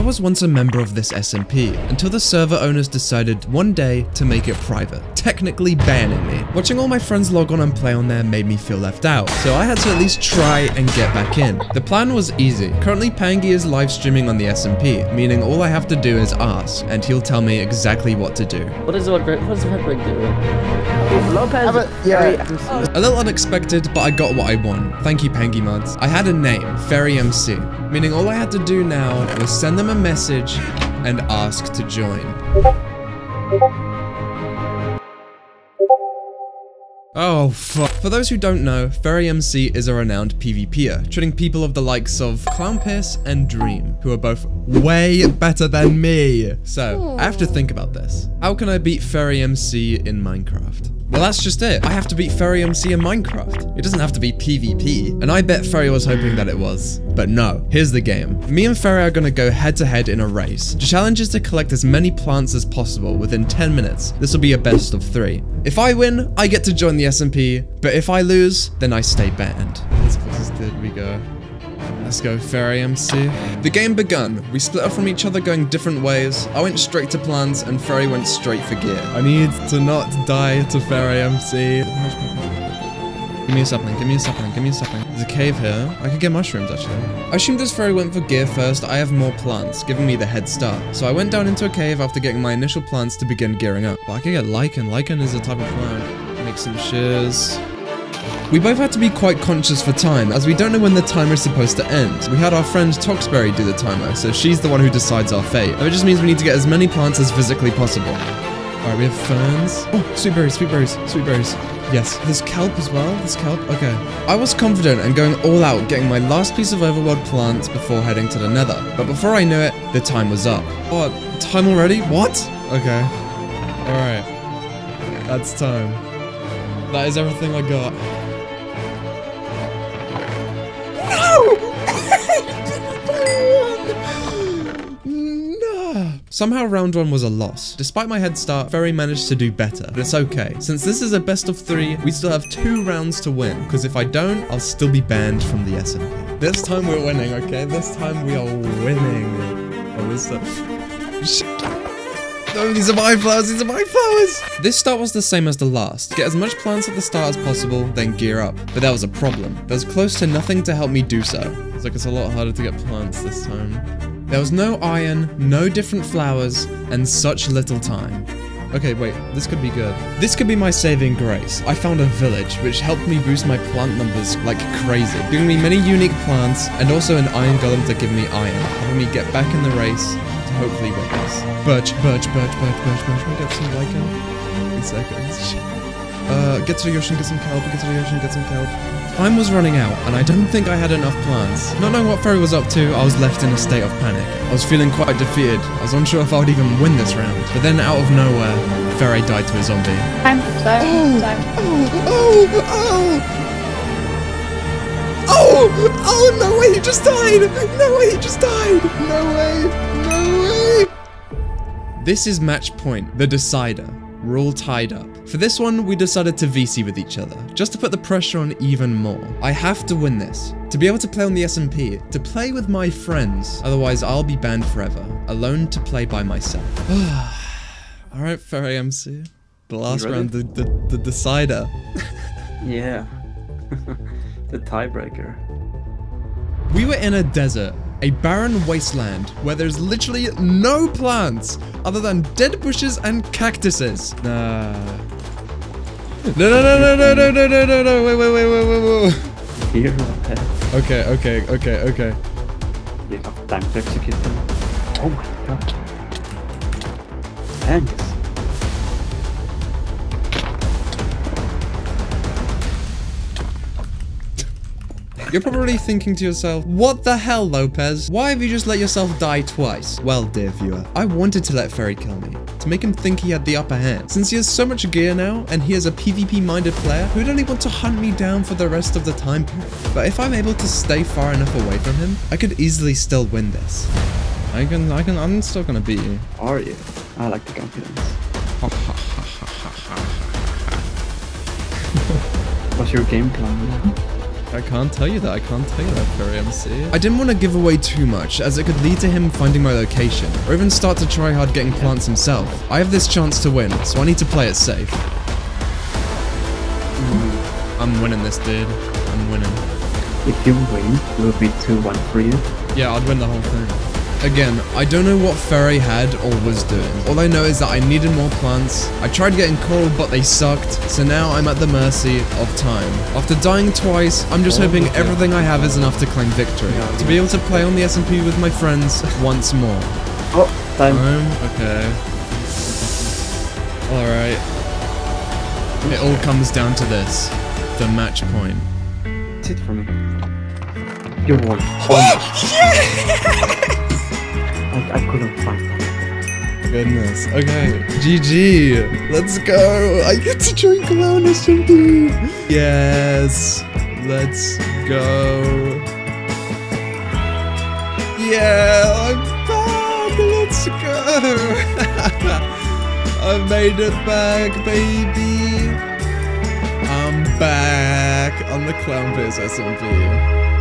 I was once a member of this SMP until the server owners decided one day to make it private, technically banning me. Watching all my friends log on and play on there made me feel left out, so I had to at least try and get back in. The plan was easy. Currently Pangi is live streaming on the SMP, meaning all I have to do is ask, and he'll tell me exactly what to do. What is what Greg, what is what Greg doing? Loppezz. a- yeah. Very- A little unexpected, but I got what I want. Thank you, Pangi Mods. I had a name, Ferre MC, meaning all I had to do now was send them a message and ask to join. Oh. For those who don't know, Ferre MC is a renowned PvPer, treating people of the likes of ClownPierce and Dream, who are both way better than me. So, I have to think about this. How can I beat Ferre MC in Minecraft? Well, that's just it. I have to beat Ferre MC in Minecraft. It doesn't have to be PvP. And I bet Ferre was hoping that it was. But no, here's the game. Me and Ferre are gonna go head to head in a race. The challenge is to collect as many plants as possible within 10 minutes. This will be a best of three. If I win, I get to join the SMP. But if I lose, then I stay banned. As we go. Let's go, Ferre MC. The game begun. We split off from each other going different ways. I went straight to plans and Ferre went straight for gear. I need to not die to Ferre MC. Give me a sapling, give me a sapling, give me a sapling. There's a cave here. I could get mushrooms actually. I assumed as Ferre went for gear first, I have more plants, giving me the head start. So I went down into a cave after getting my initial plants to begin gearing up. But I could get lichen. Lichen is a type of plant. Make some shears. We both had to be quite conscious for time, as we don't know when the timer is supposed to end. We had our friend Toxberry do the timer, so she's the one who decides our fate. That just means we need to get as many plants as physically possible. Alright, we have ferns. Oh, sweet berries, sweet berries, sweet berries. Yes, there's kelp as well. There's kelp. Okay. I was confident and going all out, getting my last piece of overworld plants before heading to the nether. But before I knew it, the time was up. Oh, time already? What? Okay. Alright. That's time. That is everything I got. No! Somehow round one was a loss. Despite my head start, Ferre managed to do better, but it's okay. Since this is a best of three, we still have two rounds to win, because if I don't, I'll still be banned from the SMP. This time we're winning, okay? This time we are winning. Oh, this stuff. No, these are my flowers, these are my flowers! This start was the same as the last. Get as much plants at the start as possible, then gear up. But that was a problem. There was close to nothing to help me do so. It's like it's a lot harder to get plants this time. There was no iron, no different flowers, and such little time. Okay, wait, this could be good. This could be my saving grace. I found a village, which helped me boost my plant numbers like crazy, giving me many unique plants, and also an iron golem to give me iron, helping me get back in the race hopefully win this. Birch, birch, birch, birch, birch, birch. Can we get some lichen? In seconds. Uh, get to the ocean, get some kelp, get to the ocean, get some kelp. Time was running out, and I don't think I had enough plants. Not knowing what Ferre was up to, I was left in a state of panic. I was feeling quite defeated. I was unsure if I would even win this round. But then, out of nowhere, Ferre died to a zombie. Time, time, time. Oh, oh! Oh! Oh, no way, he just died! No way, he just died! No way! No way! This is match point, the decider. We're all tied up. For this one, we decided to VC with each other, just to put the pressure on even more. I have to win this. To be able to play on the SMP, to play with my friends, otherwise I'll be banned forever, alone to play by myself. Alright, Ferre MC. The last round, the, the, the decider. Yeah. the tiebreaker. We were in a desert, a barren wasteland where there's literally no plants other than dead bushes and cactuses. Nah. No, no, no, no, no, no, no, no, no, no, wait, wait, wait, wait, wait, wait. Here, Okay, okay, okay, okay. You have time to execute them. Oh my god. Thanks. You're probably thinking to yourself, what the hell, Loppezz? Why have you just let yourself die twice? Well, dear viewer, I wanted to let Ferre kill me, to make him think he had the upper hand. Since he has so much gear now, and he is a PvP-minded player who'd only want to hunt me down for the rest of the time period. But if I'm able to stay far enough away from him, I could easily still win this. I can, I can, I'm still gonna beat you. Are you? I like the confidence. What's your game plan? I can't tell you that. I can't tell you that, Furry MC. I didn't want to give away too much, as it could lead to him finding my location, or even start to try hard getting plants himself. I have this chance to win, so I need to play it safe. Mm, I'm winning this, dude. I'm winning. If you win, it will be 2-1 for you. Yeah, I'd win the whole thing. Again, I don't know what Ferre had or was doing. All I know is that I needed more plants. I tried getting coral, but they sucked. So now I'm at the mercy of time. After dying twice, I'm just Oh, hoping everything I have is enough to claim victory. To be able to play on the SMP with my friends once more. Oh, time. Um, okay. Alright. It all comes down to this. The match point. That's it for me. You won. Oh, I couldn't. Goodness. Okay. GG. Let's go. I get to join Clown SMP. Yes. Let's go. Yeah, I'm back. Let's go. I made it back, baby. I'm back on the ClownPierce SMP.